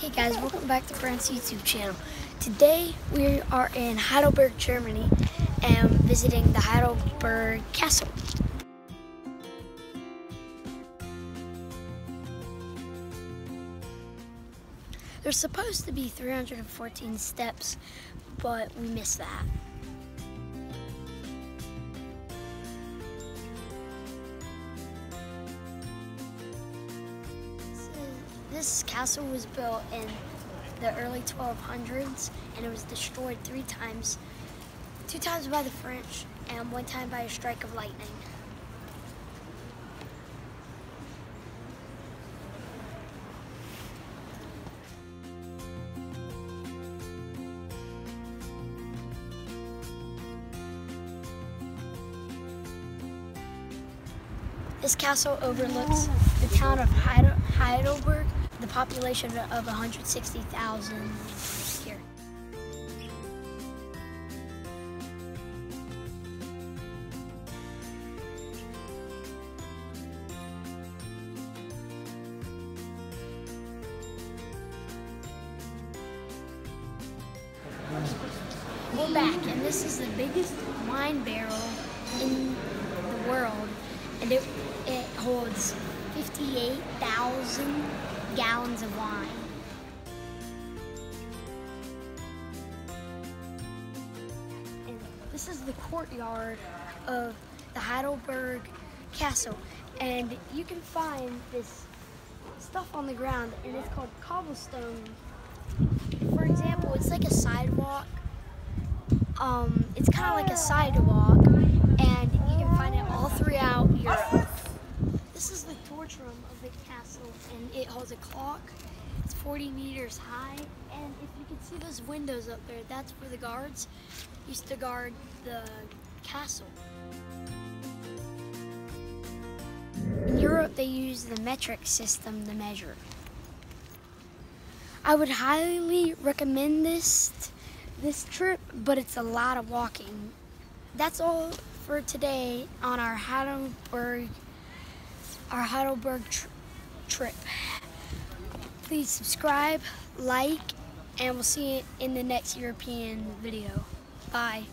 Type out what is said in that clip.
Hey guys, welcome back to Brandt's YouTube channel. Today we are in Heidelberg, Germany and visiting the Heidelberg Castle. There's supposed to be 314 steps, but we missed that. This castle was built in the early 1200s and it was destroyed three times. Two times by the French and one time by a strike of lightning. This castle overlooks the town of Heidelberg, the population of 160,000 here. We're back, and this is the biggest wine barrel in the world and it, it holds 58,000 gallons of wine. And this is the courtyard of the Heidelberg Castle, and you can find this stuff on the ground, and it's called cobblestone. For example, it's like a sidewalk. Um, it's kind of like a sidewalk, and you can find it all throughout Europe. This is the torch room of the castle, and it holds a It's 40 meters high, and if you can see those windows up there, that's where the guards used to guard the castle. In Europe, they use the metric system to measure. I would highly recommend this this trip, but it's a lot of walking. That's all for today on our Heidelberg our Heidelberg tr trip. Please subscribe, like, and we'll see you in the next European video. Bye.